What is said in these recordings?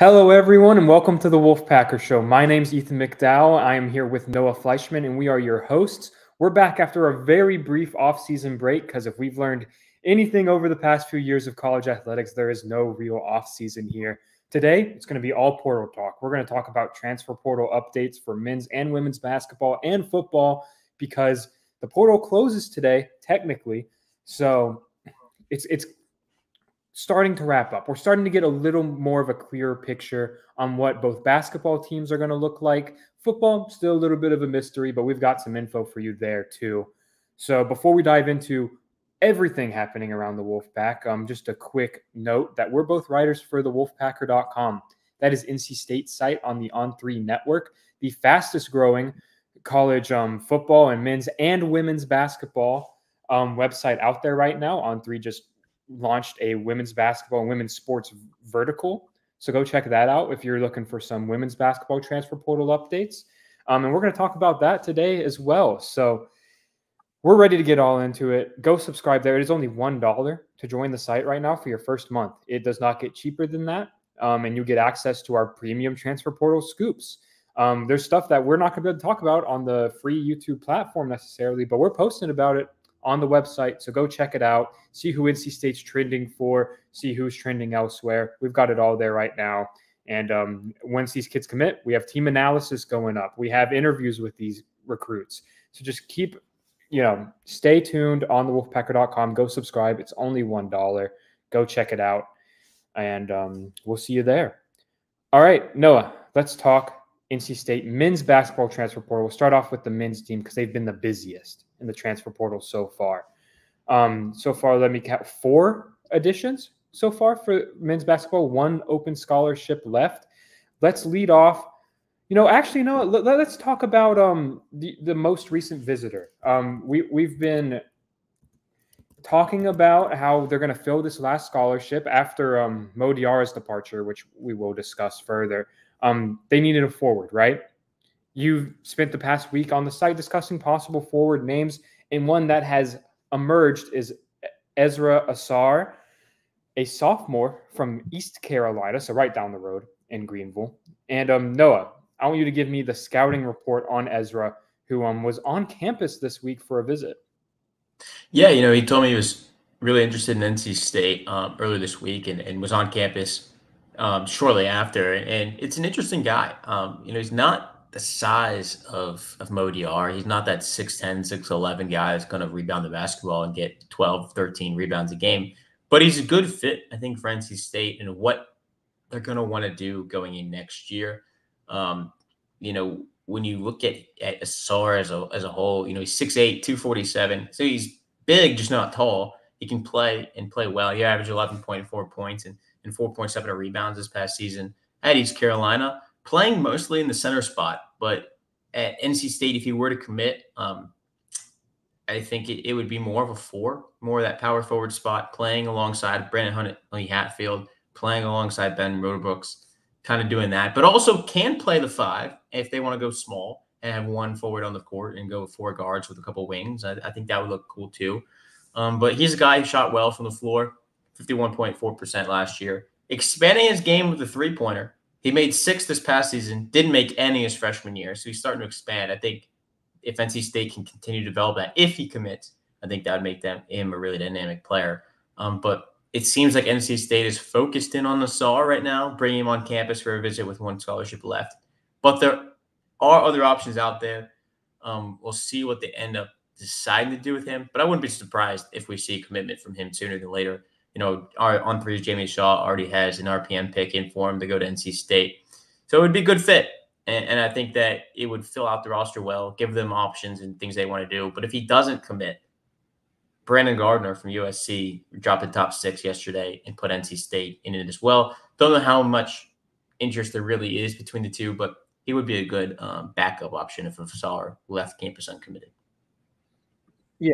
Hello, everyone, and welcome to the Wolfpacker Show. My name's Ethan McDowell. I am here with Noah Fleischman, and we are your hosts. We're back after a very brief off-season break because if we've learned anything over the past few years of college athletics, there is no real off-season here. Today, it's going to be all portal talk. We're going to talk about transfer portal updates for men's and women's basketball and football because the portal closes today, technically. So it's it's starting to wrap up. We're starting to get a little more of a clearer picture on what both basketball teams are going to look like. Football, still a little bit of a mystery, but we've got some info for you there too. So before we dive into everything happening around the Wolfpack, um, just a quick note that we're both writers for the Wolfpacker.com. That is NC State site on the On3 network, the fastest growing college um, football and men's and women's basketball um, website out there right now. On3 just launched a women's basketball and women's sports vertical. So go check that out if you're looking for some women's basketball transfer portal updates. Um, and we're going to talk about that today as well. So we're ready to get all into it. Go subscribe there. It is only $1 to join the site right now for your first month. It does not get cheaper than that. Um, and you get access to our premium transfer portal scoops. Um, there's stuff that we're not going to be able to talk about on the free YouTube platform necessarily, but we're posting about it on the website. So go check it out, see who NC State's trending for, see who's trending elsewhere. We've got it all there right now. And um, once these kids commit, we have team analysis going up. We have interviews with these recruits. So just keep, you know, stay tuned on the wolfpacker.com. Go subscribe. It's only $1. Go check it out. And um, we'll see you there. All right, Noah, let's talk NC State men's basketball transfer portal. We'll start off with the men's team because they've been the busiest in the transfer portal so far. Um, so far, let me count four additions so far for men's basketball, one open scholarship left. Let's lead off. You know, actually, no. Let, us talk about um, the the most recent visitor. Um, we we've been talking about how they're going to fill this last scholarship after um, Mo departure, which we will discuss further. Um, they needed a forward, right? You've spent the past week on the site discussing possible forward names, and one that has emerged is Ezra Ausar, a sophomore from East Carolina, so right down the road in Greenville. And um, Noah, I want you to give me the scouting report on Ezra, who um, was on campus this week for a visit. Yeah, you know, he told me he was really interested in NC State um, earlier this week and, and was on campus um, shortly after. And it's an interesting guy. Um, you know, he's not the size of of Mo Diarra. He's not that 6'10, 6'11 guy that's going to rebound the basketball and get 12, 13 rebounds a game. But he's a good fit, I think, for NC State and what they're going to want to do going in next year. Um, you know, when you look at, at Ausar as a, as a whole, you know, he's 6'8, 247. So he's big, just not tall. He can play and play well. He averaged 11.4 points and, and 4.7 rebounds this past season at East Carolina playing mostly in the center spot, but at NC State, if he were to commit, um, I think it, it, would be more of a four, more of that power forward spot, playing alongside Brandon Huntley Hatfield, playing alongside Ben Rotherbrooks, kind of doing that, but also can play the five if they want to go small and have one forward on the court and go four guards with a couple wings. I, I think that would look cool too. Um, but he's a guy who shot well from the floor, 51.4% last year. Expanding his game with a three pointer, he made six this past season, didn't make any his freshman year. So he's starting to expand. I think if NC State can continue to develop that, if he commits, I think that would make them him a really dynamic player. Um, but it seems like NC State is focused in on the Saw right now, bringing him on campus for a visit with one scholarship left. But there are other options out there. Um, we'll see what they end up deciding to do with him. But I wouldn't be surprised if we see commitment from him sooner than later you know, our on threes, Jamie Shaw already has an RPM pick in for him to go to NC State. So it would be a good fit. And, and I think that it would fill out the roster well, give them options and things they want to do. But if he doesn't commit, Brandon Gardner from USC dropped the top six yesterday and put NC State in it as well. Don't know how much interest there really is between the two, but he would be a good um, backup option if Ausar left campus uncommitted. Yeah.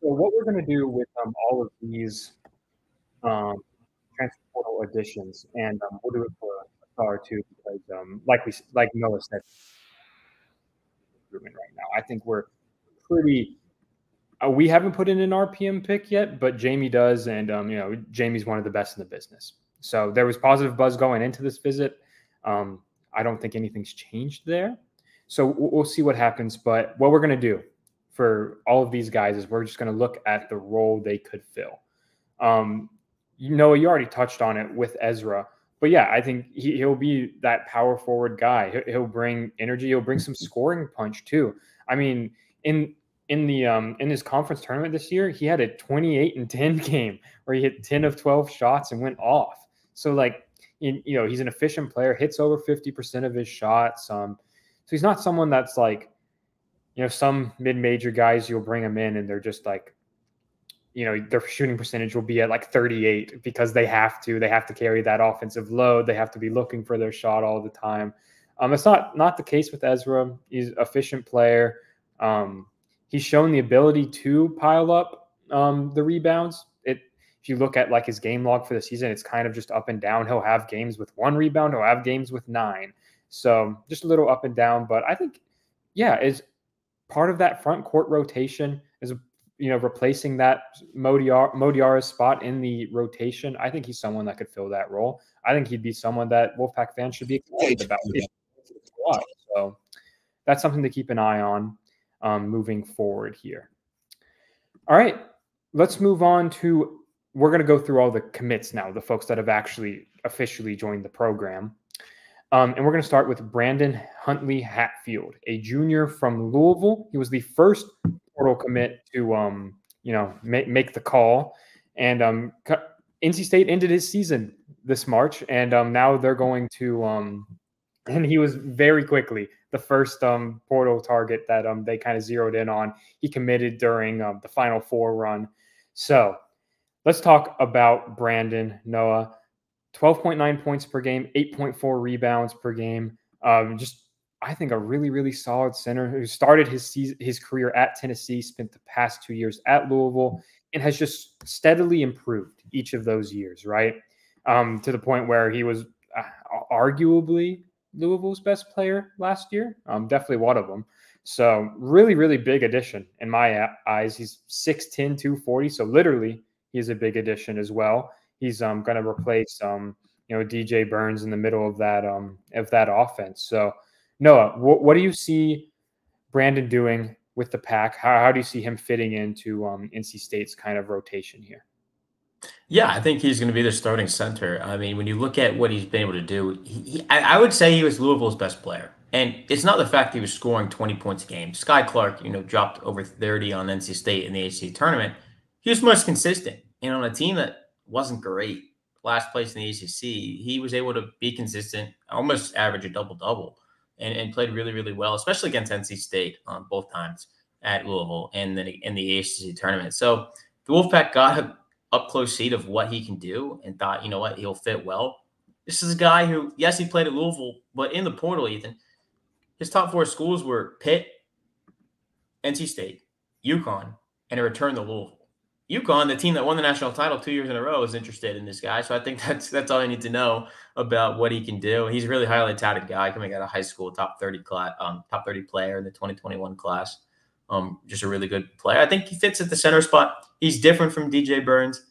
So what we're going to do with um, all of these um, transfer additions, and um, we'll do it for Ausar too because, um, like we like Noah said, improvement right now. I think we're pretty. Uh, we haven't put in an RPM pick yet, but Jamie does, and um, you know Jamie's one of the best in the business. So there was positive buzz going into this visit. Um, I don't think anything's changed there. So we'll see what happens. But what we're going to do for all of these guys is we're just going to look at the role they could fill. Um, you know, you already touched on it with Ezra, but yeah, I think he, will be that power forward guy. He'll bring energy. He'll bring some scoring punch too. I mean, in in the um in his conference tournament this year, he had a 28 and 10 game where he hit 10 of 12 shots and went off. So like you, you know, he's an efficient player, hits over 50% of his shots. Um so he's not someone that's like you know, some mid-major guys you'll bring them in and they're just like you know, their shooting percentage will be at like 38 because they have to. They have to carry that offensive load. They have to be looking for their shot all the time. Um, it's not not the case with Ezra. He's efficient player. Um, he's shown the ability to pile up um, the rebounds. It if you look at like his game log for the season, it's kind of just up and down. He'll have games with one rebound. He'll have games with nine. So just a little up and down. But I think, yeah, is part of that front court rotation is you know replacing that Modiar Mo Diarra's spot in the rotation. I think he's someone that could fill that role. I think he'd be someone that Wolfpack fans should be excited about. So that's something to keep an eye on um, moving forward here. All right, let's move on to. We're going to go through all the commits now, the folks that have actually officially joined the program. Um, and we're going to start with Brandon Huntley Hatfield, a junior from Louisville. He was the first portal commit to, um, you know, make, make the call. And um, NC State ended his season this March, and um, now they're going to. Um, and he was very quickly the first um, portal target that um, they kind of zeroed in on. He committed during um, the Final Four run. So let's talk about Brandon Noah. 12.9 points per game, 8.4 rebounds per game. Um, just, I think, a really, really solid center who started his season, his career at Tennessee, spent the past two years at Louisville, and has just steadily improved each of those years, right? Um, to the point where he was uh, arguably Louisville's best player last year. Um, definitely one of them. So really, really big addition in my eyes. He's 6'10", 240. So literally, he's a big addition as well. He's um, going to replace um, you know DJ Burns in the middle of that um, of that offense. So Noah, wh- what do you see Brandon doing with the pack? How, how do you see him fitting into um, NC State's kind of rotation here? Yeah, I think he's going to be the starting center. I mean, when you look at what he's been able to do, he, he, I, I, would say he was Louisville's best player. And it's not the fact he was scoring 20 points a game. Skyy Clark, you know, dropped over 30 on NC State in the ACC tournament. He was most consistent. And on a team that wasn't great, last place in the ACC, he was able to be consistent, almost average a double double, and, and played really, really well, especially against NC State on um, both times at Louisville and then in the ACC tournament. So the Wolfpack got a up close seat of what he can do and thought, you know what, he'll fit well. This is a guy who, yes, he played at Louisville, but in the portal, Ethan, his top four schools were Pitt, NC State, UConn, and a return to Louisville. UConn, the team that won the national title two years in a row, is interested in this guy. So I think that's that's all I need to know about what he can do. He's a really highly touted guy coming out of high school, top thirty class, um, top thirty player in the 2021 class. Um, just a really good player. I think he fits at the center spot. He's different from DJ Burns.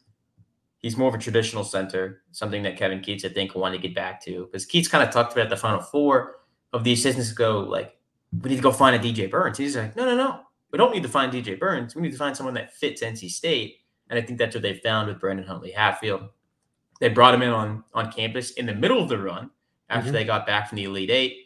He's more of a traditional center, something that Kevin Keatts I think, wanted to get back to. Because Keatts kind of talked about the final four of the assistants go, like, we need to go find a DJ Burns. He's like, no, no, no. We don't need to find DJ Burns. We need to find someone that fits NC State. And I think that's what they found with Brandon Huntley Hatfield. They brought him in on, on campus in the middle of the run after mm-hmm. they got back from the Elite Eight.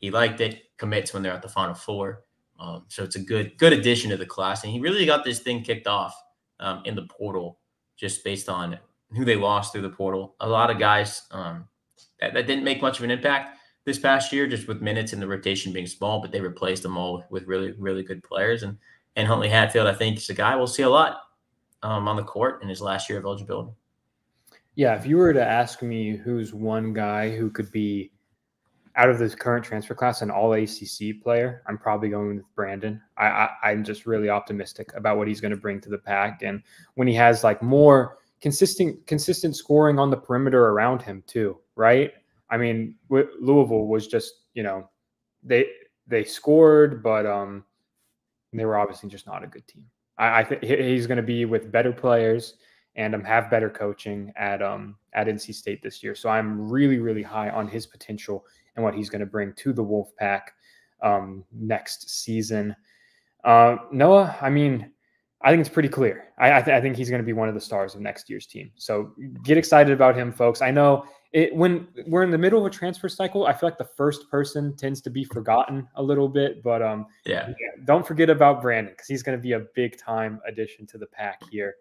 He liked it, commits when they're at the Final Four. Um, so it's a good good addition to the class, and he really got this thing kicked off um, in the portal just based on who they lost through the portal. A lot of guys um, that, that, didn't make much of an impact this past year, just with minutes and the rotation being small, but they replaced them all with really really good players. And and Huntley Hatfield, I think, is a guy we'll see a lot um, on the court in his last year of eligibility. Yeah, if you were to ask me who's one guy who could be out of this current transfer class, an all ACC player, I'm probably going with Brandon. I, I am just really optimistic about what he's going to bring to the pack, and when he has like more consistent consistent scoring on the perimeter around him too, right? I mean, Louisville was just you know they they scored, but um they were obviously just not a good team. I, I think he's going to be with better players and um, have better coaching at um, at NC State this year. So I'm really, really high on his potential and what he's going to bring to the Wolfpack um, next season. Uh, Noah, I mean, I think it's pretty clear. I, I, th- I think he's going to be one of the stars of next year's team. So get excited about him, folks. I know it, when we're in the middle of a transfer cycle, I feel like the first person tends to be forgotten a little bit. But um, yeah, don't forget about Brandon because he's going to be a big time addition to the pack here.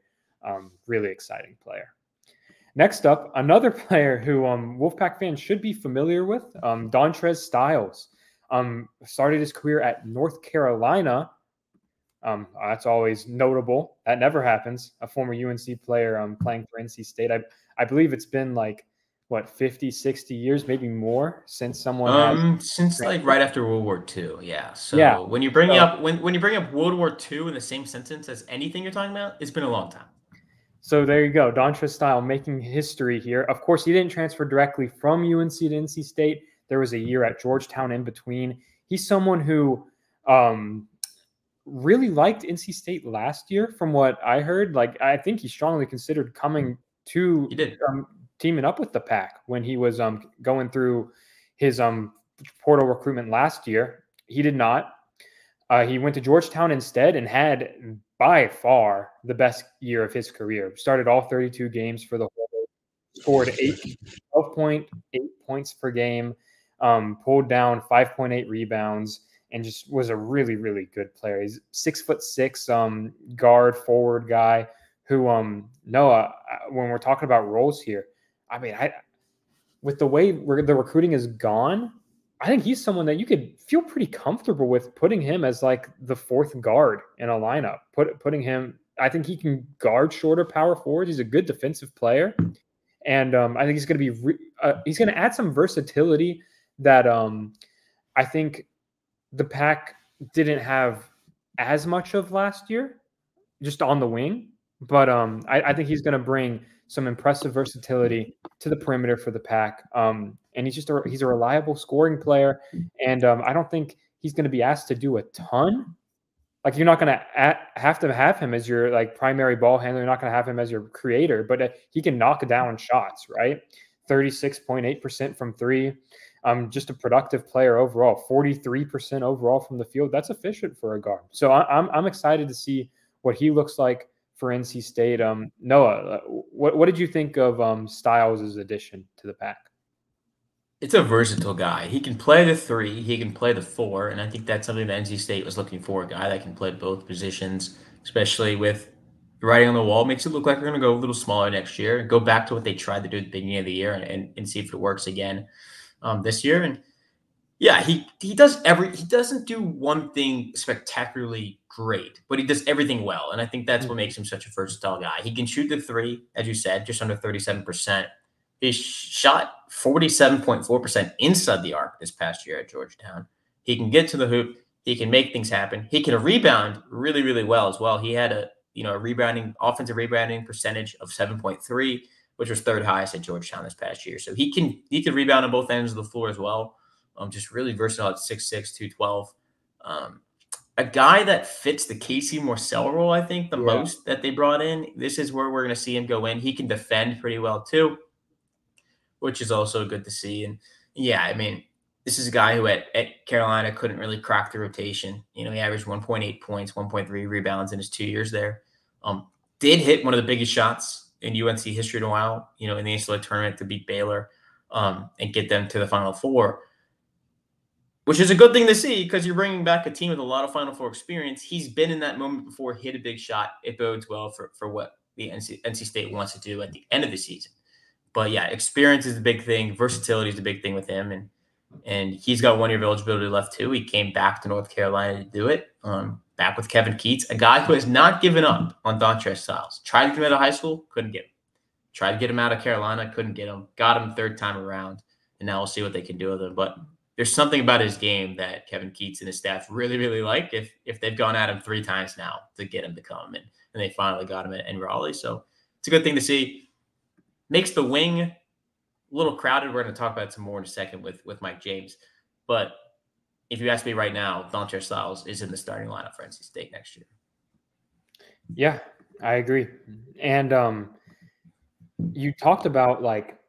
Um, really exciting player. Next up, another player who um, Wolfpack fans should be familiar with, um, Dontrez Styles. Um, started his career at North Carolina um, that's always notable. That never happens. A former UNC player um, playing for NC State. I, I believe it's been like, what, 50, 60 years, maybe more since someone um. Since like right after World War II. Yeah. So yeah. when you bring so, up when, when you bring up World War II in the same sentence as anything you're talking about, it's been a long time. So there you go. Dontrez Style making history here. Of course, he didn't transfer directly from UNC to NC State. There was a year at Georgetown in between. He's someone who um, really liked NC State last year, from what I heard. Like, I think he strongly considered coming to He um, teaming up with the pack when he was um, going through his um, portal recruitment last year. He did not. Uh, he went to Georgetown instead and had by far the best year of his career. Started all 32 games for the whole, scored eight, 12.8 points per game, um, pulled down 5.8 rebounds and just was a really really good player. He's six foot six, um, guard forward guy who um Noah. Uh, when we're talking about roles here, I mean, I with the way the recruiting is gone, I think he's someone that you could feel pretty comfortable with putting him as like the fourth guard in a lineup. Put putting him, I think he can guard shorter power forwards. He's a good defensive player, and um, I think he's going to be re- uh, he's going to add some versatility that um, I think the pack didn't have as much of last year, just on the wing. But um, I, I think he's going to bring some impressive versatility to the perimeter for the pack. Um, and he's just a, he's a reliable scoring player, and um, I don't think he's going to be asked to do a ton. Like you're not going to have to have him as your like primary ball handler. You're not going to have him as your creator, but uh, he can knock down shots, right? Thirty six point eight percent from three um, just a productive player overall. 43% overall from the field. That's efficient for a guard. So I, am I'm excited to see what he looks like for NC State. Um, Noah, uh, what, what did you think of um, Styles' addition to the pack? It's a versatile guy. He can play the three, he can play the four, and I think that's something that NC State was looking for a guy that can play both positions, especially with writing on the wall. Makes it look like we're going to go a little smaller next year go back to what they tried to do at the beginning of the year and, and, and see if it works again um, this year. And yeah, he he does every he doesn't do one thing spectacularly great, but he does everything well. And I think that's what mm-hmm. makes him such a versatile guy. He can shoot the three, as you said, just under 37%. He shot 47.4% inside the arc this past year at Georgetown. He can get to the hoop. He can make things happen. He can rebound really, really well as well. He had a you know a rebounding offensive rebounding percentage of 7.3 which was third highest at Georgetown this past year. So he can he can rebound on both ends of the floor as well. Um, just really versatile at 6'6", 212. Um, a guy that fits the Casey Morsell role, I think, the yeah. most that they brought in. This is where we're going to see him go in. He can defend pretty well too, which is also good to see. And yeah, I mean, this is a guy who at, at Carolina couldn't really crack the rotation. You know, he averaged 1.8 points, 1.3 rebounds in his two years there. Um, did hit one of the biggest shots in UNC history in a while, you know, in the NCAA tournament to beat Baylor um, and get them to the Final Four, which is a good thing to see because you're bringing back a team with a lot of Final Four experience. He's been in that moment before, hit a big shot. It bodes well for, for what the NC, NC State wants to do at the end of the season. But yeah, experience is the big thing. Versatility is the big thing with him. And and he's got one year of eligibility left too. He came back to North Carolina to do it. Um, back with Kevin Keatts, a guy who has not given up on Dontrez Styles. Tried to get him out of high school, couldn't get him. Tried to get him out of Carolina, couldn't get him. Got him third time around, and now we'll see what they can do with him. But there's something about his game that Kevin Keatts and his staff really, really like. If if they've gone at him three times now to get him to come, and and they finally got him in, Raleigh, so it's a good thing to see. Makes the wing a little crowded. We're going to talk about some more in a second with with Mike James, but if you ask me right now, Dontrez Styles is in the starting lineup for NC State next year. Yeah, I agree. And um, you talked about like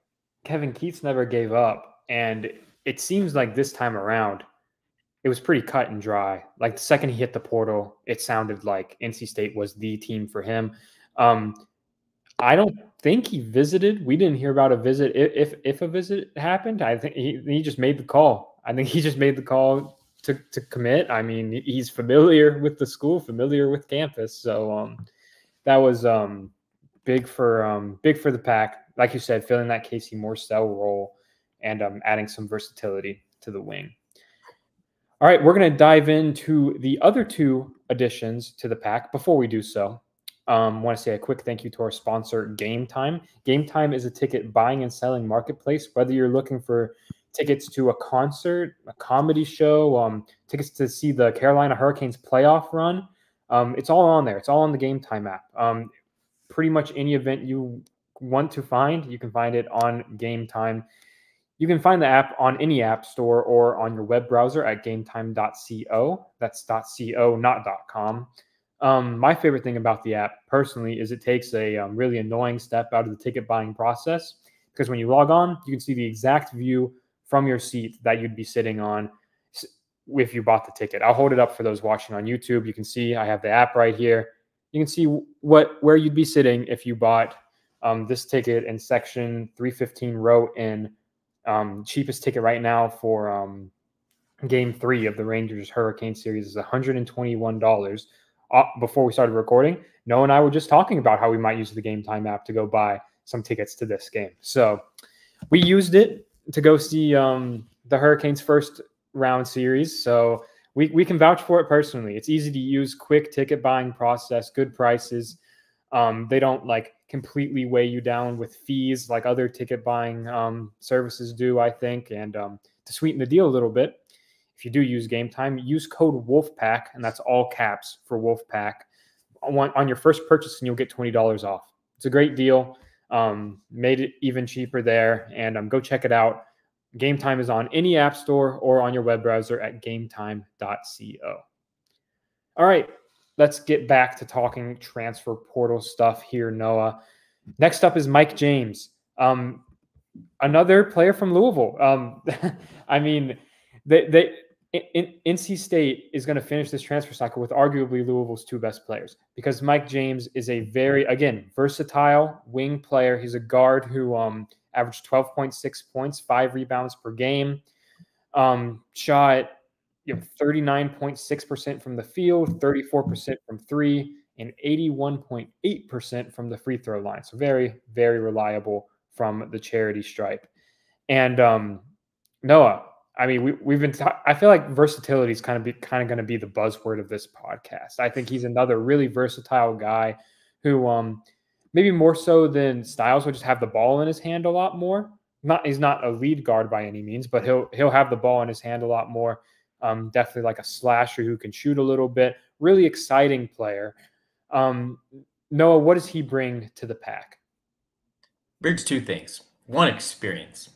Kevin Keatts never gave up, and it seems like this time around, it was pretty cut and dry. Like the second he hit the portal, it sounded like NC State was the team for him. Um, I don't think he visited. We didn't hear about a visit. If if a visit happened, I think he, he just made the call. I think he just made the call to to commit. I mean, he's familiar with the school, familiar with campus. So um, that was um, big for um, big for the pack. Like you said, filling that Casey Morsell role and um, adding some versatility to the wing. All right, we're going to dive into the other two additions to the pack. Before we do so, um, want to say a quick thank you to our sponsor, Game Time. Game Time is a ticket buying and selling marketplace. Whether you're looking for tickets to a concert, a comedy show, um, tickets to see the Carolina Hurricanes playoff run, um, it's all on there. It's all on the Game Time app. Um, pretty much any event you want to find, you can find it on Game Time. You can find the app on any app store or on your web browser at gametime.co. That's .co, not .com. Um, my favorite thing about the app personally is it takes a um, really annoying step out of the ticket buying process because when you log on, you can see the exact view from your seat that you'd be sitting on if you bought the ticket. I'll hold it up for those watching on YouTube. You can see I have the app right here. You can see what where you'd be sitting if you bought um, this ticket in section 315 row in um, cheapest ticket right now for um, game three of the Rangers Hurricane series is $121. Uh, before we started recording, Noah and I were just talking about how we might use the Game Time app to go buy some tickets to this game. So we used it to go see um, the Hurricanes first round series. So we, we can vouch for it personally. It's easy to use, quick ticket buying process, good prices. Um, they don't like completely weigh you down with fees like other ticket buying um, services do, I think. And um, to sweeten the deal a little bit, if you do use Game Time, use code WOLFPACK, and that's all caps for WOLFPACK on, on your first purchase, and you'll get twenty dollars off. It's a great deal. Um, made it even cheaper there, and um, go check it out. Game Time is on any app store or on your web browser at gametime.co. All right, let's get back to talking transfer portal stuff here, Noah. Next up is Mike James, um, another player from Louisville. Um, I mean, they, they in, NC State is going to finish this transfer cycle with arguably Louisville's two best players because Mike James is a very, again, versatile wing player. He's a guard who um, averaged 12.6 points, five rebounds per game, um, shot you have 39.6% from the field, 34% from three, and 81.8% from the free throw line. So very, very reliable from the charity stripe. And um, Noah, I mean, we, we've been. I feel like versatility is kind of be kind of going to be the buzzword of this podcast. I think he's another really versatile guy who, um, maybe more so than Styles, will just have the ball in his hand a lot more. Not he's not a lead guard by any means, but he'll he'll have the ball in his hand a lot more. Um, definitely like a slasher who can shoot a little bit. Really exciting player. Um, Noah, what does he bring to the pack? Brings two things. One, experience.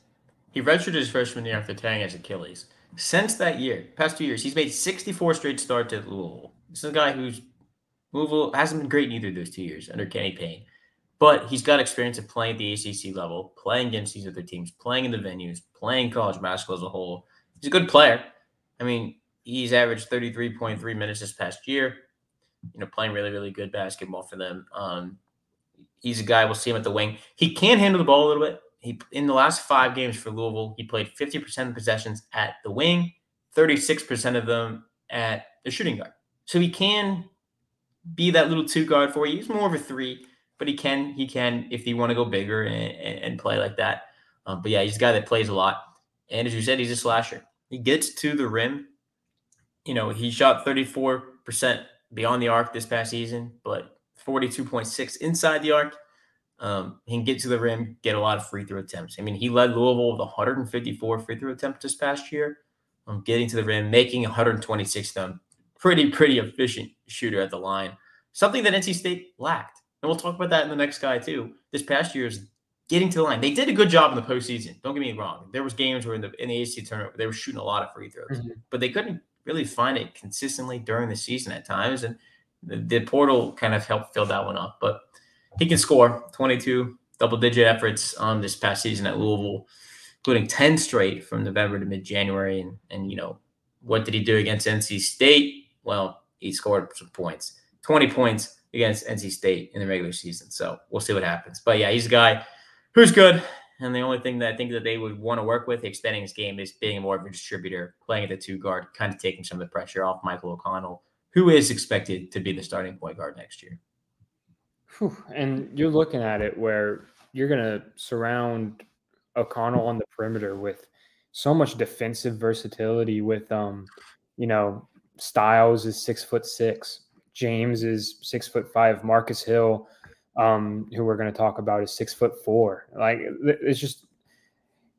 He redshirted his freshman year after tearing his Achilles. Since that year, past two years, he's made 64 straight starts at Louisville. This is a guy who's Louisville hasn't been great in either of those two years under Kenny Payne. But he's got experience of playing at the ACC level, playing against these other teams, playing in the venues, playing college basketball as a whole. He's a good player. I mean, he's averaged 33.3 minutes this past year, you know, playing really, really good basketball for them. Um, he's a guy, we'll see him at the wing. He can handle the ball a little bit. He In the last five games for Louisville, he played 50% of possessions at the wing, 36% of them at the shooting guard. So he can be that little two guard for you. He's more of a three, but he can, he can, if you want to go bigger and, and play like that. Um, but yeah, he's a guy that plays a lot. And as you said, he's a slasher. He gets to the rim. You know, he shot 34% beyond the arc this past season, but 42.6 inside the arc. Um, he can get to the rim, get a lot of free throw attempts. I mean, he led Louisville with 154 free throw attempts this past year. Um, getting to the rim, making 126 of them. Pretty, pretty efficient shooter at the line. Something that NC State lacked. And we'll talk about that in the next guy, too. This past year's getting to the line. They did a good job in the postseason. Don't get me wrong. There was games where in the in the tournament they were shooting a lot of free throws, mm-hmm. but they couldn't really find it consistently during the season at times. And the, the, portal kind of helped fill that one up. But he can score 22, double digit efforts on this past season at Louisville, including 10 straight from November to mid January. And, and, you know, what did he do against NC State? Well, he scored some points 20 points against NC State in the regular season. So we'll see what happens. But yeah, he's a guy who's good. And the only thing that I think that they would want to work with expanding his game is being more of a distributor, playing at the two guard, kind of taking some of the pressure off Michael O'Connell, who is expected to be the starting point guard next year. Whew. And you're looking at it where you're going to surround O'Connell on the perimeter with so much defensive versatility. With um, you know, Styles is six foot six, James is six foot five, Marcus Hill, um, who we're going to talk about, is six foot four. Like it's just,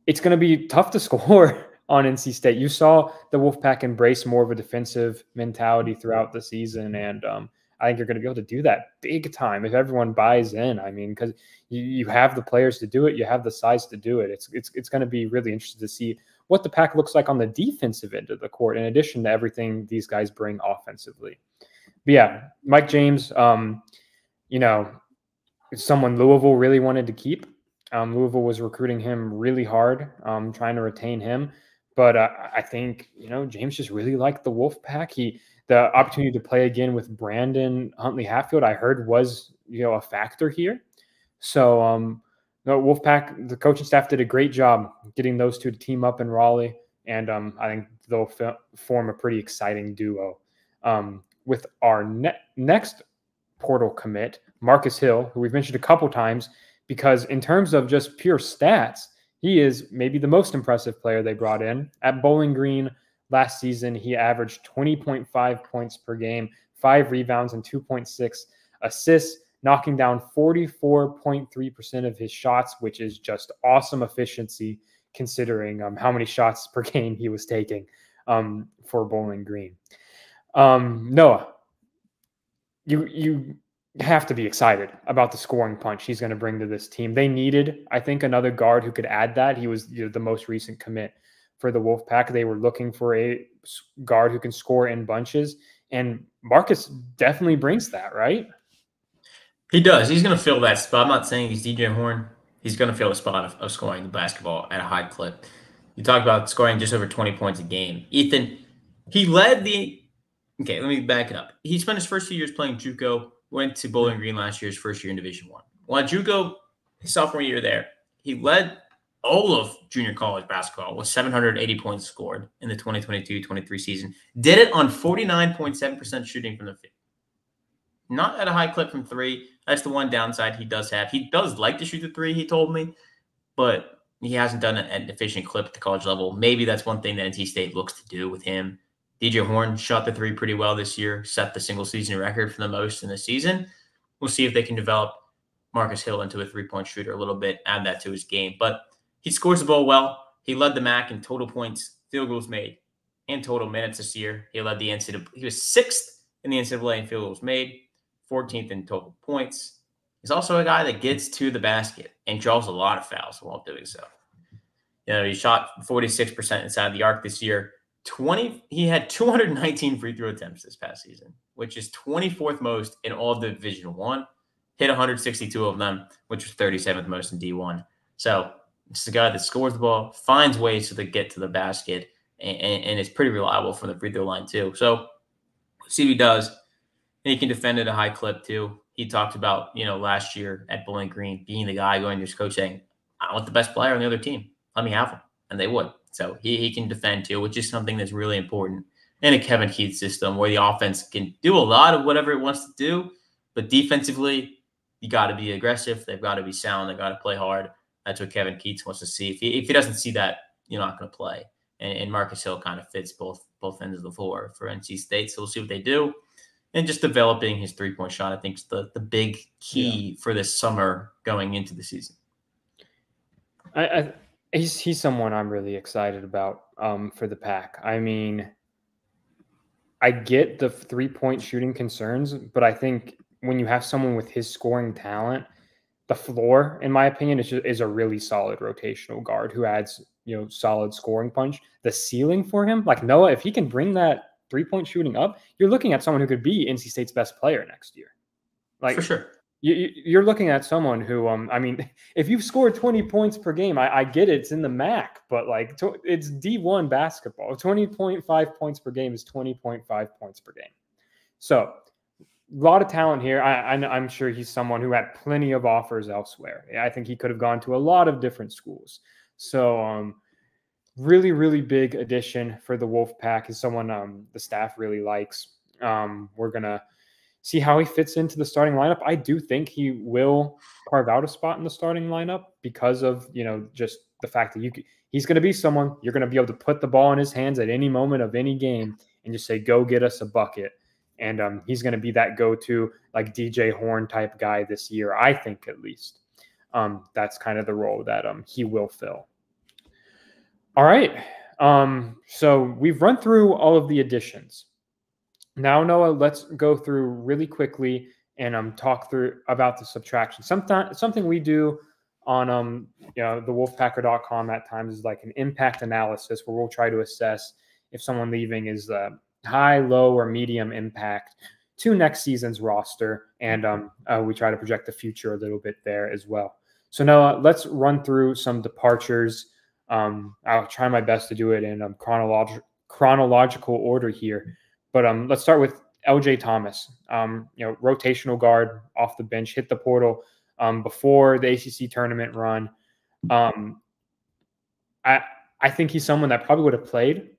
it's going to be tough to score on NC State. You saw the Wolfpack embrace more of a defensive mentality throughout the season, and um, I think you're going to be able to do that big time if everyone buys in. I mean, because you, you have the players to do it, you have the size to do it. It's it's it's going to be really interesting to see what the pack looks like on the defensive end of the court, in addition to everything these guys bring offensively. But yeah, Mike James, um, you know, someone Louisville really wanted to keep. Um, Louisville was recruiting him really hard, um, trying to retain him. But uh, I think you know James just really liked the Wolf Pack. He the opportunity to play again with Brandon Huntley Hatfield, I heard was you know a factor here. So um, no, Wolfpack, the coaching staff did a great job getting those two to team up in Raleigh, and um, I think they'll f- form a pretty exciting duo. Um, with our ne- next portal commit, Marcus Hill, who we've mentioned a couple times, because in terms of just pure stats, he is maybe the most impressive player they brought in at Bowling Green Last season, he averaged 20.5 points per game, five rebounds, and 2.6 assists, knocking down 44.3% of his shots, which is just awesome efficiency considering um, how many shots per game he was taking um, for Bowling Green. Um, Noah, you you have to be excited about the scoring punch he's going to bring to this team. They needed, I think, another guard who could add that. He was you know, the most recent commit for the Wolfpack. They were looking for a guard who can score in bunches, and Marcus definitely brings that, right? He does. He's going to fill that spot. I'm not saying he's DJ Horne. He's going to fill the spot of, of scoring the basketball at a high clip. You talk about scoring just over 20 points a game. Ethan, he led the. Okay, let me back it up. He spent his first two years playing JUCO. Went to Bowling Green last year's first year in Division One. While JUCO, his sophomore year there, he led all of junior college basketball with 780 points scored in the 2022-23 season. Did it on 49.7% shooting from the field. Not at a high clip from three. That's the one downside he does have. He does like to shoot the three, he told me, but he hasn't done an efficient clip at the college level. Maybe that's one thing that NC State looks to do with him. DJ Horne shot the three pretty well this year, set the single season record for the most in the season. We'll see if they can develop Marcus Hill into a three point shooter a little bit, add that to his game. But he scores the ball well. He led the MAC in total points, field goals made, and total minutes this year. He led the NCAA. He was sixth in the NCAA in field goals made, 14th in total points. He's also a guy that gets to the basket and draws a lot of fouls while doing so. You know, he shot 46% inside the arc this year. 20 he had 219 free throw attempts this past season, which is 24th most in all of division 1. Hit 162 of them, which was 37th most in D1. So, this is a guy that scores the ball, finds ways to get to the basket, and, and is pretty reliable from the free throw line too. So see he does. And he can defend at a high clip too. He talked about, you know, last year at Bowling Green being the guy going to his coach saying, I want the best player on the other team. Let me have him. And they would. So he, he can defend too, which is something that's really important in a Kevin Keatts system where the offense can do a lot of whatever it wants to do. But defensively, you got to be aggressive. They've got to be sound. They've got to play hard. That's what Kevin Keatts wants to see. If he, if he doesn't see that, you're not going to play. And, and, Marcus Hill kind of fits both both ends of the floor for NC State. So we'll see what they do. And just developing his three point shot, I think, is the, the big key yeah. for this summer going into the season. I, I, he's he's someone I'm really excited about um, for the pack. I mean, I get the three point shooting concerns, but I think when you have someone with his scoring talent the floor, in my opinion, is, just, is a really solid rotational guard who adds, you know, solid scoring punch. The ceiling for him, like Noah, if he can bring that three point shooting up, you're looking at someone who could be NC State's best player next year. Like for sure. You, are looking at someone who, um, I mean, if you've scored 20 points per game, I, I get it, it's in the MAC, but like it's D1 basketball. 20.5 points per game is 20.5 points per game. So, a lot of talent here. I, am sure he's someone who had plenty of offers elsewhere. I think he could have gone to a lot of different schools. So, um, really, really big addition for the Wolfpack is someone um, the staff really likes. Um, we're gonna see how he fits into the starting lineup. I do think he will carve out a spot in the starting lineup because of you know just the fact that you he's going to be someone you're going to be able to put the ball in his hands at any moment of any game and just say go get us a bucket. And um, he's going to be that go-to like DJ Horne type guy this year, I think at least. Um, that's kind of the role that um, he will fill. All right. Um, so we've run through all of the additions. Now, Noah, let's go through really quickly and um talk through about the subtraction. Sometimes something we do on um you know the wolfpacker.com at times is like an impact analysis where we'll try to assess if someone leaving is high, low, or medium impact to next season's roster, and um uh, we try to project the future a little bit there as well. So Noah, let's run through some departures. Um, I'll try my best to do it in um, chronological chronological order here. But um, let's start with LJ Thomas. Um, you know, rotational guard off the bench, hit the portal um, before the ACC tournament run. Um, I I think he's someone that probably would have played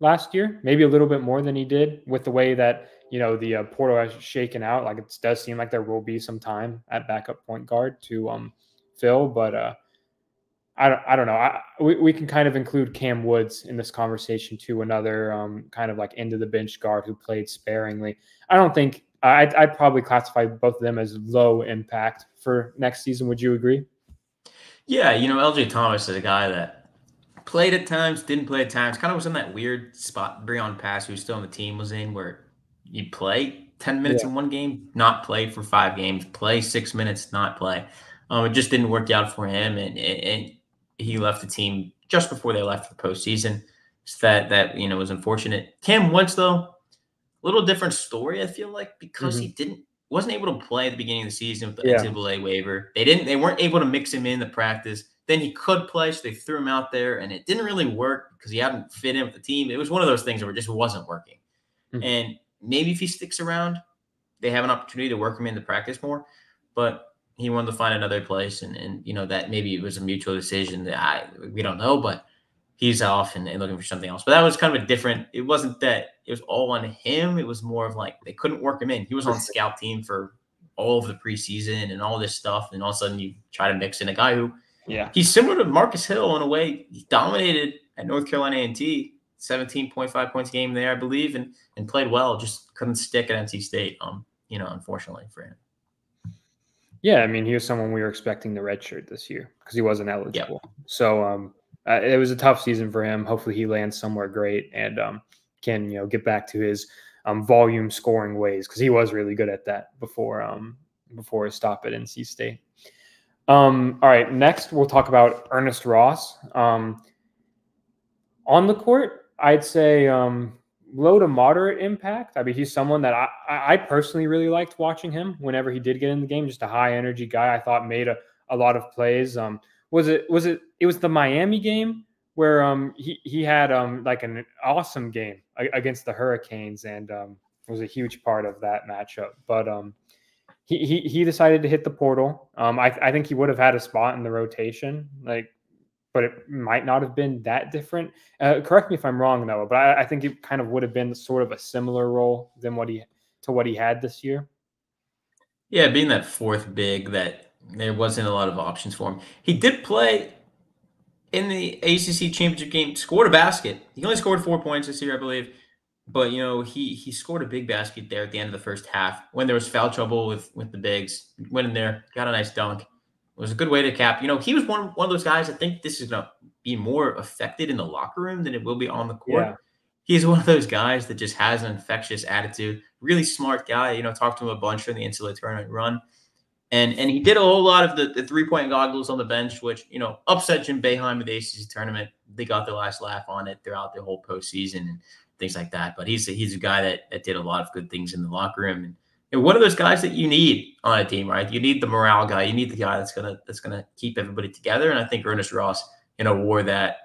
last year, maybe a little bit more than he did with the way that you know the uh, portal has shaken out. Like it does seem like there will be some time at backup point guard to um, fill, but uh, I don't, I don't know. I, we, we can kind of include Kam Woods in this conversation too, another um, kind of like end of the bench guard who played sparingly. I don't think I'd, I'd probably classify both of them as low impact for next season. Would you agree? Yeah, you know, LJ Thomas is a guy that played at times, didn't play at times, kind of was in that weird spot Breon Pass, who's still on the team, was in where you play 10 minutes yeah. in one game, not play for five games, play six minutes, not play. Um, it just didn't work out for him. And, and he left the team just before they left for the postseason. So that that you know was unfortunate. Kam Woods though, a little different story. I feel like because mm-hmm. he didn't wasn't able to play at the beginning of the season with the yeah. NCAA waiver. They didn't they weren't able to mix him in the practice. Then he could play, so they threw him out there, and it didn't really work because he hadn't fit in with the team. It was one of those things where it just wasn't working. Mm-hmm. And maybe if he sticks around, they have an opportunity to work him into practice more. But he wanted to find another place, and and you know that maybe it was a mutual decision that I we don't know, but he's off and, and, looking for something else. But that was kind of a different. It wasn't that it was all on him. It was more of like they couldn't work him in. He was on scout team for all of the preseason and all this stuff, and all of a sudden you try to mix in a guy who, yeah, he's similar to Marcus Hill in a way. He dominated at North Carolina A&T, seventeen point five points a game there, I believe, and and played well. Just couldn't stick at NC State. Um, you know, unfortunately for him. Yeah, I mean, he was someone we were expecting the red shirt this year because he wasn't eligible. Yep. So um, uh, it was a tough season for him. Hopefully, he lands somewhere great and um, can you know get back to his um, volume scoring ways because he was really good at that before um, before his stop at NC State. Um, all right, next we'll talk about Ernest Ross. Um, on the court, I'd say um, low to moderate impact. I mean, he's someone that I, I personally really liked watching him whenever he did get in the game. Just a high energy guy. I thought made a, a lot of plays. Um, was it was it it was the Miami game where um he he had um like an awesome game against the Hurricanes and um was a huge part of that matchup. But um he he he decided to hit the portal. Um I I think he would have had a spot in the rotation. Like but it might not have been that different. Uh, correct me if I'm wrong, though, but I, I, think it kind of would have been sort of a similar role than what he to what he had this year. Yeah, being that fourth big, that there wasn't a lot of options for him. He did play in the ACC championship game, scored a basket. He only scored four points this year, I believe. But you know, he he scored a big basket there at the end of the first half when there was foul trouble with with the bigs. Went in there, got a nice dunk. Was a good way to cap. You know, he was one one of those guys. I think this is going to be more affected in the locker room than it will be on the court. Yeah. He's one of those guys that just has an infectious attitude. Really smart guy. You know, talked to him a bunch during the NCAA tournament run, and and he did a whole lot of the, the three point goggles on the bench, which you know upset Jim Boeheim at the ACC tournament. They got their last laugh on it throughout the whole postseason and things like that. But he's a, he's a guy that that did a lot of good things in the locker room and you know, one of those guys that you need on a team, right? You need the morale guy. You need the guy that's gonna that's gonna keep everybody together. And I think Ernest Ross, you know, wore that,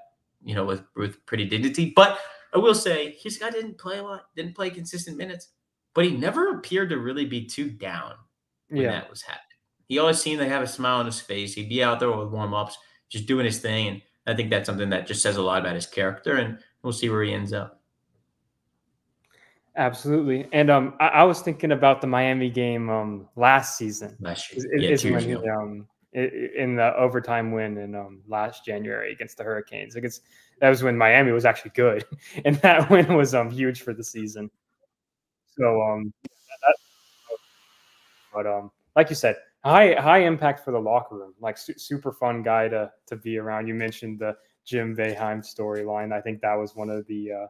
you know, with with pretty dignity. But I will say, his guy didn't play a lot, didn't play consistent minutes, but he never appeared to really be too down when yeah. that was happening. He always seemed to have a smile on his face. He'd be out there with warm ups, just doing his thing. And I think that's something that just says a lot about his character. And we'll see where he ends up. Absolutely. And um, I, I, was thinking about the Miami game um, last season. Last year. yeah, is when he, um, in the overtime win in um, last January against the Hurricanes. Against that was when Miami was actually good, and that win was um huge for the season. So um, that, but um, like you said, high high impact for the locker room. Like su- super fun guy to to be around. You mentioned the Jim Boeheim storyline. I think that was one of the uh,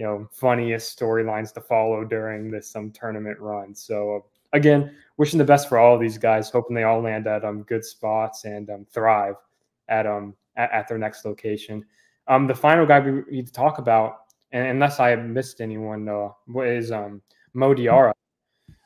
you know funniest storylines to follow during this um tournament run. So uh, again, wishing the best for all of these guys. Hoping they all land at um good spots and um thrive at um at, at their next location. Um, the final guy we need to talk about, and unless I have missed anyone, uh, is um Mo Diarra.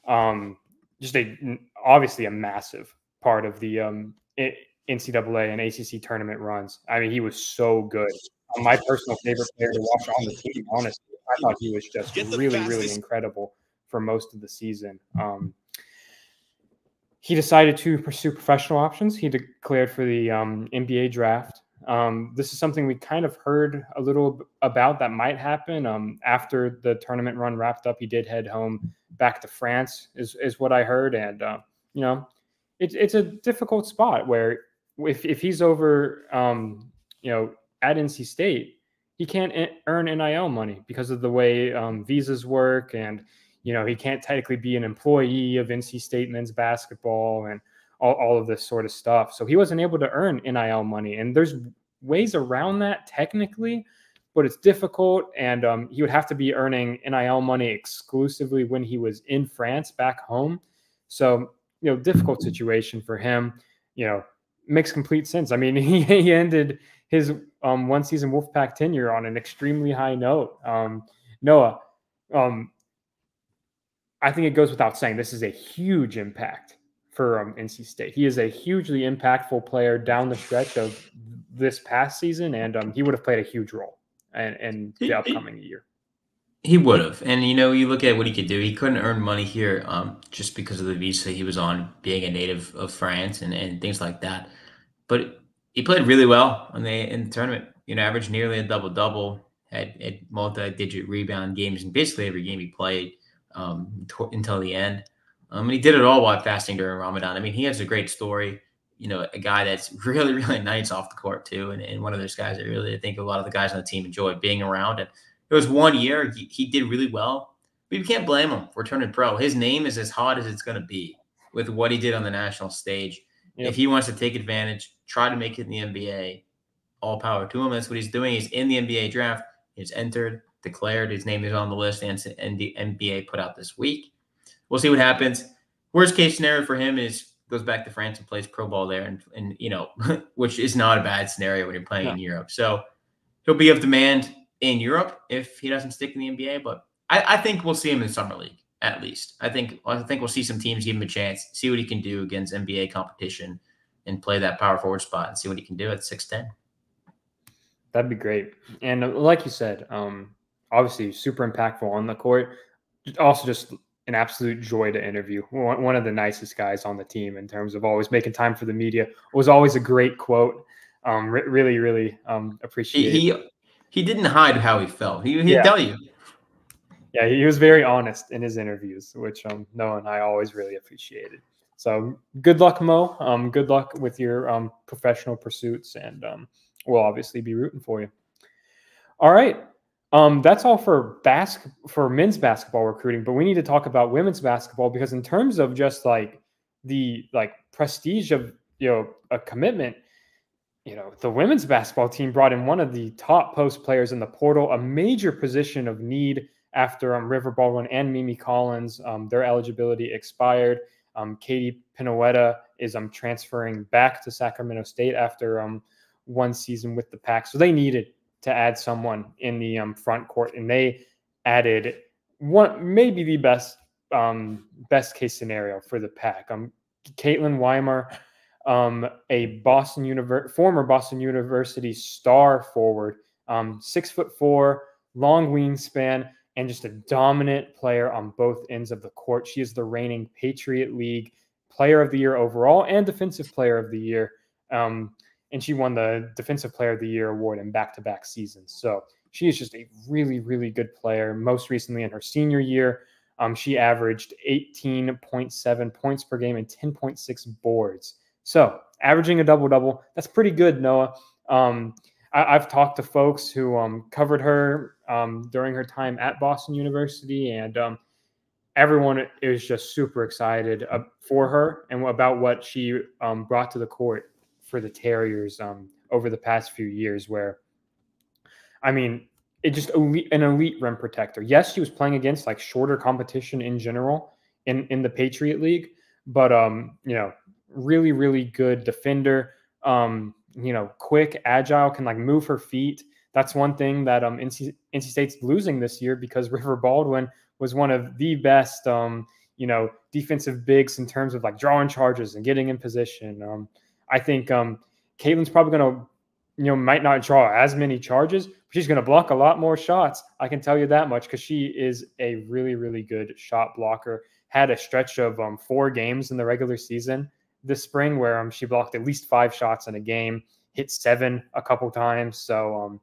Um, just a obviously a massive part of the um NCAA and ACC tournament runs. I mean, he was so good my personal favorite player to watch on the team. Honestly, I thought he was just really, really incredible for most of the season. Um, he decided to pursue professional options. He declared for the um, NBA draft. Um, this is something we kind of heard a little about that might happen um, after the tournament run wrapped up. He did head home back to France, is is what I heard, and uh, you know, it's it's a difficult spot where if if he's over, um, you know, at NC State, he can't earn NIL money because of the way um, visas work, and you know he can't technically be an employee of NC State men's basketball and all, all of this sort of stuff. So he wasn't able to earn NIL money, and there's ways around that technically, but it's difficult. And um, he would have to be earning NIL money exclusively when he was in France back home. So you know, difficult situation for him. You know, makes complete sense. I mean, he, he ended his um, one season Wolfpack tenure on an extremely high note. Um, Noah, um, I think it goes without saying this is a huge impact for um, NC State. He is a hugely impactful player down the stretch of this past season, and um, he would have played a huge role in, in the upcoming year. He would have, and you know, you look at what he could do. He couldn't earn money here um, just because of the visa he was on, being a native of France and, and things like that. But he played really well in the in the tournament. You know, averaged nearly a double double, had, had multi digit rebound games in basically every game he played um, t- until the end. Um, and he did it all while fasting during Ramadan. I mean, he has a great story. You know, a guy that's really, really nice off the court too, and, and one of those guys that really I think a lot of the guys on the team enjoy being around. And it was one year he, he did really well, but you can't blame him for turning pro. His name is as hot as it's going to be with what he did on the national stage. Yep. If he wants to take advantage, try to make it in the NBA, all power to him. That's what he's doing. He's in the NBA draft. He's entered, declared. His name is on the list, and the NBA put out this week. We'll see what happens. Worst case scenario for him is goes back to France and plays pro ball there, and and you know, which is not a bad scenario when you're playing in Europe. So he'll be of demand in Europe if he doesn't stick in the NBA. But I, I think we'll see him in summer league at least. I think I think we'll see some teams give him a chance, see what he can do against NBA competition, and play that power forward spot and see what he can do at six ten. That'd be great. And uh, like you said, um, obviously super impactful on the court. Also, just an absolute joy to interview. One of the nicest guys on the team in terms of always making time for the media. It was always a great quote. Um, re- really, really um, appreciate. He, he, he didn't hide how he felt. He he'd yeah. tell you yeah, he was very honest in his interviews, which um, Noah and I always really appreciated. So good luck, Mo. Um, good luck with your um, professional pursuits, and um, we'll obviously be rooting for you. All right, um, that's all for bas- for men's basketball recruiting, but we need to talk about women's basketball because in terms of just like the like prestige of you know a commitment, you know the women's basketball team brought in one of the top post players in the portal, a major position of need after um, River Baldwin and Mimi Collins, um, their eligibility expired. Um, Katie Peneueta is um, transferring back to Sacramento State after um, one season with the Pack. So they needed to add someone in the um, front court, and they added one, maybe the best um, best case scenario for the pack. Um, Caitlin Weimar, um, a Boston Univer- former Boston University star forward, um, six foot four, long wingspan, and just a dominant player on both ends of the court. She is the reigning Patriot League Player of the Year overall and Defensive Player of the Year. Um, and she won the Defensive Player of the Year award in back to back seasons. So she is just a really, really good player. Most recently in her senior year, um, she averaged 18.7 points per game and 10.6 boards. So averaging a double double, that's pretty good, Noah. Um, I, have talked to folks who um, covered her um, during her time at Boston University, and um, everyone is just super excited uh, for her and about what she um, brought to the court for the Terriers um, over the past few years, where I mean, it just elite, an elite rim protector. Yes, she was playing against like shorter competition in general in in the Patriot League, but um, you know, really really good defender. Um, you know, quick, agile, can like move her feet. That's one thing that um NC, NC State's losing this year because River Baldwin was one of the best um you know defensive bigs in terms of like drawing charges and getting in position. Um, I think um Caitlin's probably going to you know, might not draw as many charges. But she's going to block a lot more shots. I can tell you that much because she is a really, really good shot blocker. Had a stretch of um, four games in the regular season this spring where um, she blocked at least five shots in a game, hit seven a couple times. So, um,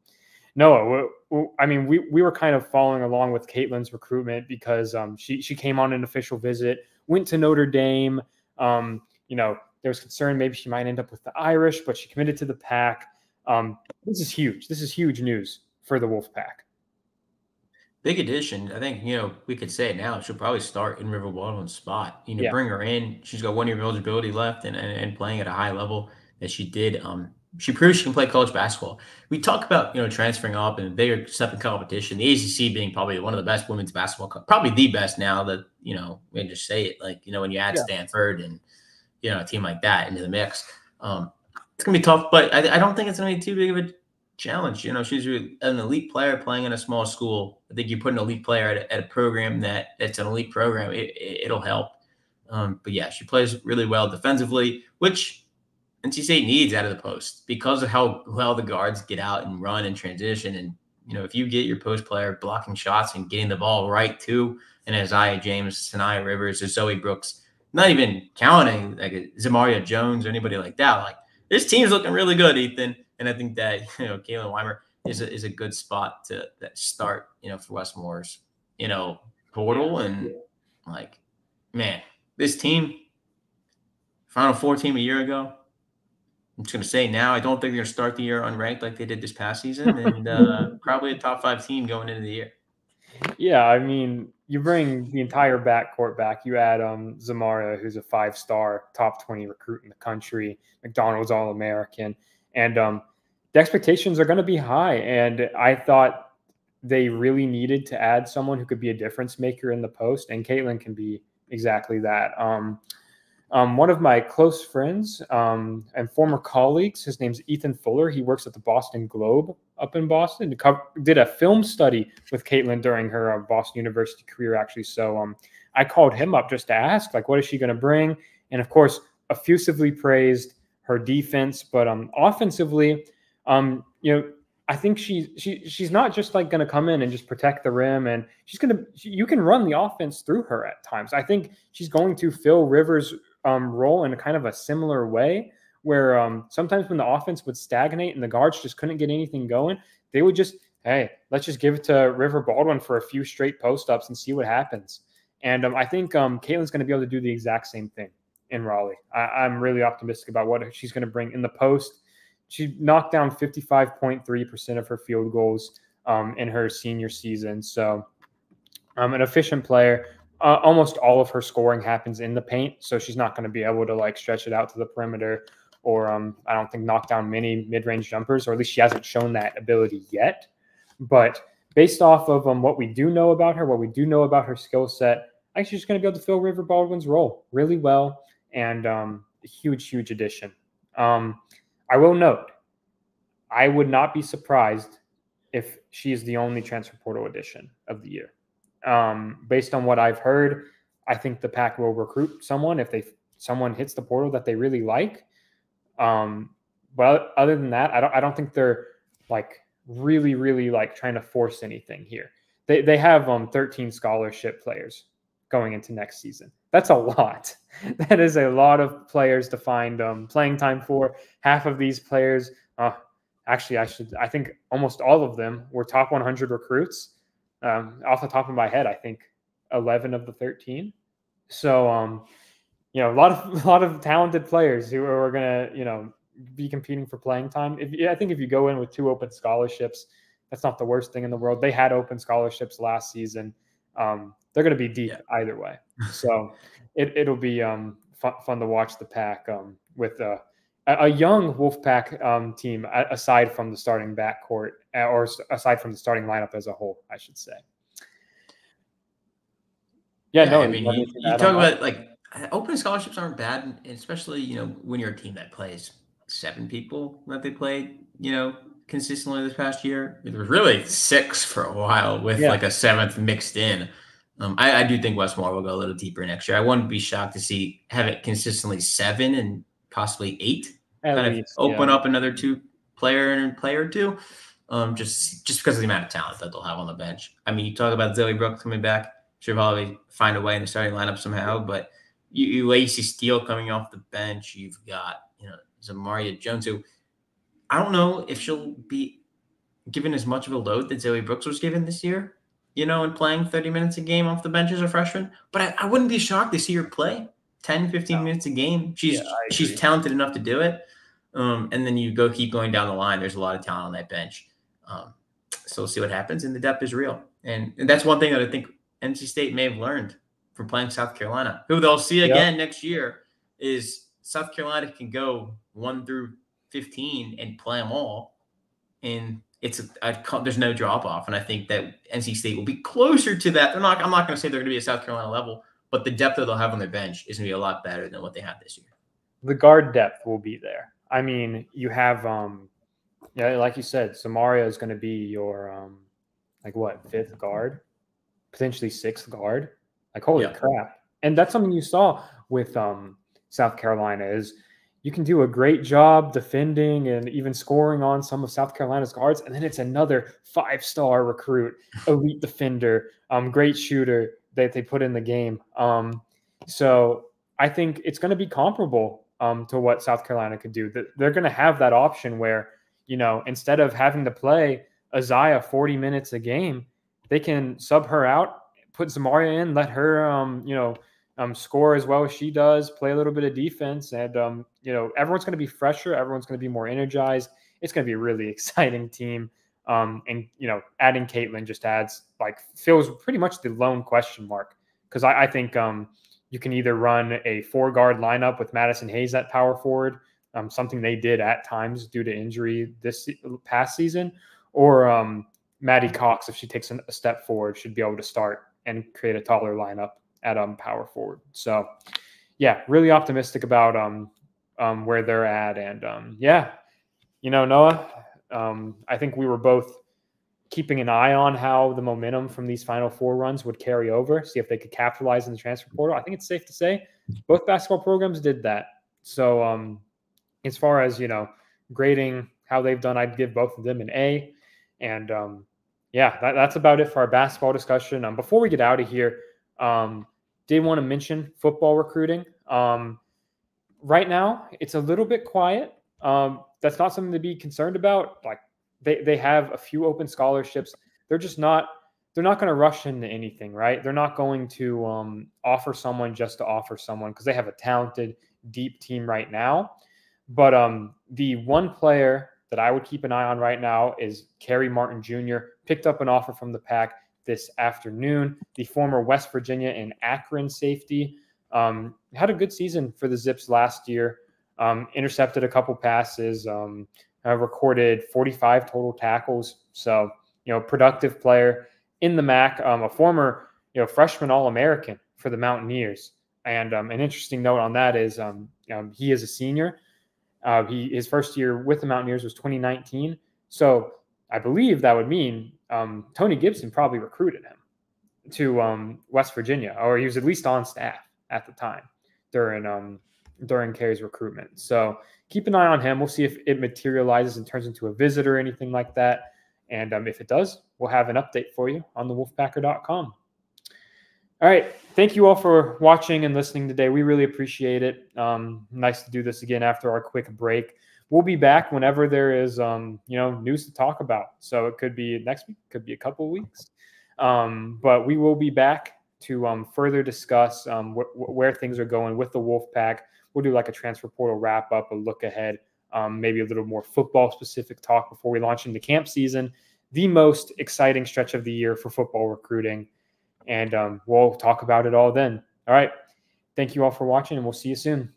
no, I mean, we, we were kind of following along with Caitlin's recruitment because um, she, she came on an official visit, went to Notre Dame. Um, you know, there was concern maybe she might end up with the Irish, but she committed to the pack. Um, this is huge. This is huge news for the Wolfpack. Big addition. I think, you know, we could say it now. She'll probably start in River Baldwin's spot. You know, yeah. bring her in. She's got one year of eligibility left and, and, and, playing at a high level that she did. Um, she proves she can play college basketball. We talk about, you know, transferring up and bigger step in competition. The ACC being probably one of the best women's basketball, probably the best now that, you know, we can just say it. Like, you know, when you add yeah. Stanford and, you know, a team like that into the mix. Um, it's gonna be tough, but I, I don't think it's gonna be too big of a challenge. You know, she's an elite player playing in a small school. I think you put an elite player at a, at a program that that's an elite program, it, it, will help. Um, but yeah, she plays really well defensively, which NC State needs out of the post because of how well the guards get out and run and transition. And you know, if you get your post player blocking shots and getting the ball right too, and Aziaha James, Saniya Rivers, or Zoe Brooks, not even counting like Zamareya Jones or anybody like that, like this team's looking really good, Ethan. And I think that you know Caitlin Weimar is a, is a good spot to that start, you know, for Wes Moore's, you know, portal and like, man, this team, Final Four team a year ago. I'm just gonna say now, I don't think they're gonna start the year unranked like they did this past season, and uh, probably a top five team going into the year. Yeah, I mean, you bring the entire backcourt back. You add um Zamareya, who's a five star, top 20 recruit in the country, McDonald's All American. And um, the expectations are going to be high. And I thought they really needed to add someone who could be a difference maker in the post. And Caitlin can be exactly that. Um, um, one of my close friends um, and former colleagues, his name's Ethan Fuller. He works at the Boston Globe up in Boston. Did a film study with Caitlin during her uh, Boston University career, actually. So um, I called him up just to ask, like, what is she going to bring? And of course, effusively praised her defense, but um, offensively, um, you know, I think she's she she's not just like going to come in and just protect the rim, and she's going to you can run the offense through her at times. I think she's going to fill Rivers' um, role in a kind of a similar way, where um, sometimes when the offense would stagnate and the guards just couldn't get anything going, they would just hey, let's just give it to River Baldwin for a few straight post ups and see what happens. And um, I think um, Caitlin's going to be able to do the exact same thing in Raleigh. I, am really optimistic about what she's going to bring in the post. She knocked down 55.3% of her field goals um, in her senior season. So, um, an efficient player. Uh, almost all of her scoring happens in the paint, so she's not going to be able to like stretch it out to the perimeter, or um, I don't think knock down many mid-range jumpers, or at least she hasn't shown that ability yet. But based off of um, what we do know about her, what we do know about her skill set, I think she's going to be able to fill River Baldwin's role really well and um, a huge, huge addition. Um, I will note, I would not be surprised if she is the only transfer portal addition of the year. Um, based on what I've heard, I think the pack will recruit someone if they someone hits the portal that they really like. Um, but other than that, I don't I don't think they're like really really like trying to force anything here. They they have um 13 scholarship players going into next season. That's a lot. That is a lot of players to find um, playing time for. Half of these players, uh, actually, I should I think almost all of them were top 100 recruits. Um, off the top of my head, I think 11 of the 13. So, um, you know, a lot of a lot of talented players who are going to, you know, be competing for playing time. If I think if you go in with two open scholarships, that's not the worst thing in the world. They had open scholarships last season. Um, they're going to be deep yeah. either way. So it it'll be um, fun, fun to watch the pack um, with uh, a young Wolfpack um, team aside from the starting backcourt uh, or aside from the starting lineup as a whole, I should say. Yeah, yeah no, I mean, you, you talk about like open scholarships aren't bad, especially you know when you're a team that plays seven people that they played, you know, consistently this past year. It was really six for a while with yeah. like a seventh mixed in. Um, I, I, do think Wes Moore will go a little deeper next year. I wouldn't be shocked to see have it consistently seven and possibly eight. At kind least, of open yeah. up another two player and player two. Um, just just because of the amount of talent that they'll have on the bench. I mean, you talk about Zoe Brooks coming back. She'll probably find a way in the starting lineup somehow. But you, you Laci Steele coming off the bench. You've got you know Zamareya Jones, who I don't know if she'll be given as much of a load that Zoe Brooks was given this year you know, and playing 30 minutes a game off the bench as a freshman. But I, I wouldn't be shocked to see her play 10, 15 no. minutes a game. She's yeah, she's talented enough to do it. Um, and then you go keep going down the line. There's a lot of talent on that bench. Um, so we'll see what happens. And the depth is real. And, and that's one thing that I think NC State may have learned from playing South Carolina, who they'll see again next year, is South Carolina can go one through 15 and play them all. And it's a, a, there's no drop off, and I think that NC State will be closer to that. They're not. I'm not going to say they're going to be a South Carolina level, but the depth that they'll have on their bench is going to be a lot better than what they have this year. The guard depth will be there. I mean, you have, um, yeah, like you said, Zamareya is going to be your, um, like what fifth guard, potentially sixth guard. Like holy yeah. crap! And that's something you saw with um, South Carolina is you can do a great job defending and even scoring on some of South Carolina's guards. And then it's another five star recruit, elite defender, um, great shooter that they put in the game. Um, so I think it's going to be comparable um, to what South Carolina could do. They're going to have that option where, you know, instead of having to play Aziaha 40 minutes a game, they can sub her out, put Zamareya in, let her, um, you know, um, score as well as she does, play a little bit of defense, and um, you know everyone's going to be fresher, everyone's going to be more energized. It's going to be a really exciting team. Um, and you know, adding Caitlin just adds like feels pretty much the lone question mark because I, I, think um, you can either run a four guard lineup with Madison Hayes at power forward, um, something they did at times due to injury this past season, or um, Maddie Cox, if she takes a step forward, should be able to start and create a taller lineup at um power forward. So yeah, really optimistic about um um where they're at and um yeah, you know Noah, um I think we were both keeping an eye on how the momentum from these final four runs would carry over, see if they could capitalize in the transfer portal. I think it's safe to say both basketball programs did that. So um as far as, you know, grading how they've done, I'd give both of them an A. And um yeah, that, that's about it for our basketball discussion. Um, before we get out of here, um, did want to mention football recruiting. Um, right now, it's a little bit quiet. Um, that's not something to be concerned about. Like they, they have a few open scholarships. They're just not they're not going to rush into anything, right? They're not going to um, offer someone just to offer someone because they have a talented, deep team right now. But um, the one player that I would keep an eye on right now is Kerry Martin Jr. Picked up an offer from the pack this afternoon. The former West Virginia and Akron safety um, had a good season for the Zips last year. Um, intercepted a couple passes, um, uh, recorded 45 total tackles. So, you know, productive player in the MAC, um, a former, you know, freshman All American for the Mountaineers. And um, an interesting note on that is um, he is a senior. Uh, he his first year with the Mountaineers was 2019. So I believe that would mean um, Tony Gibson probably recruited him. to um, West Virginia, or he was at least on staff at the time during um, during Kerry's recruitment. So keep an eye on him. We'll see if it materializes and turns into a visit or anything like that. And um, if it does, we'll have an update for you on the wolfpacker.com. All right. Thank you all for watching and listening today. We really appreciate it. Um, nice to do this again after our quick break. We'll be back whenever there is, um, you know, news to talk about. So it could be next week, could be a couple of weeks, um, but we will be back to um, further discuss um, wh- where things are going with the Wolfpack. We'll do like a transfer portal wrap up, a look ahead, um, maybe a little more football specific talk before we launch into camp season. The most exciting stretch of the year for football recruiting and um, we'll talk about it all then. All right. Thank you all for watching, and we'll see you soon.